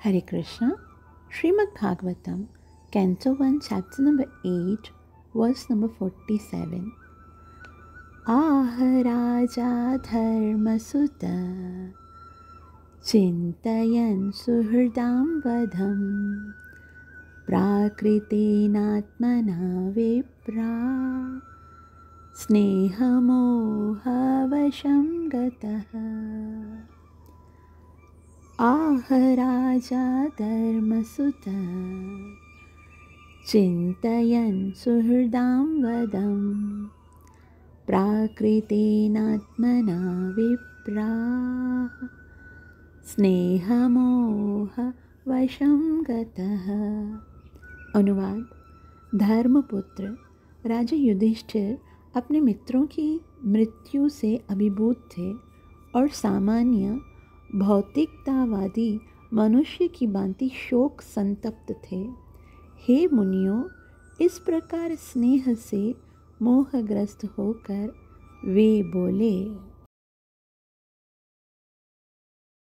Hare Krishna, Srimad Bhagavatam, Canto 1, Chapter number 8, verse number 47. आह राजा धर्मसुत चिन्तयन् सुहृदां वधं प्राकृतेनात्मना विप्रा स्नेहमोहवशं गतः आह राजा धर्मसुत, चिन्तयन् सुहृदां वदं प्राकृतेनात्मना विप्राः, स्नेहमोहवशं गतः। अनुवाद, धर्मपुत्र राजा युधिष्ठिर अपने मित्रों की मृत्यु से अभिभूत थे और सामान्य भौतिकतावादी मनुष्य की भांति शोक संतप्त थे। हे मुनियों, इस प्रकार स्नेह से मोहग्रस्त होकर वे बोले